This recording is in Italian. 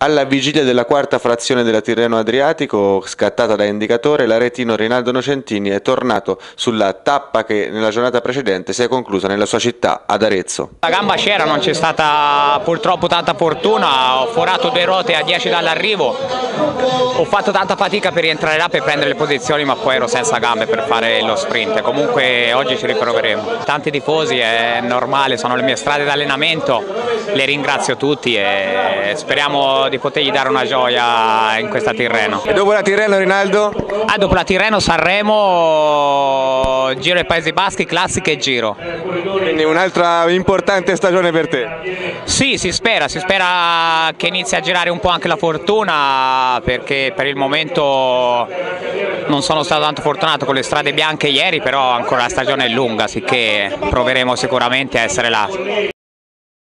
Alla vigilia della quarta frazione della Tirreno Adriatico, scattata da indicatore, l'aretino Rinaldo Nocentini è tornato sulla tappa che nella giornata precedente si è conclusa nella sua città, ad Arezzo. La gamba c'era, non c'è stata purtroppo tanta fortuna, ho forato due ruote a 10 dall'arrivo, ho fatto tanta fatica per rientrare là per prendere le posizioni ma poi ero senza gambe per fare lo sprint, comunque oggi ci riproveremo. Tanti tifosi, è normale, sono le mie strade d'allenamento, le ringrazio tutti e speriamo di potergli dare una gioia in questa Tirreno. E dopo la Tirreno Rinaldo? Ah, dopo la Tirreno Sanremo, Giro ai Paesi Baschi, classica e Giro. Quindi un'altra importante stagione per te? Sì, si spera, si spera che inizi a girare un po' anche la fortuna perché per il momento non sono stato tanto fortunato con le strade bianche ieri, però ancora la stagione è lunga, sicché proveremo sicuramente a essere là.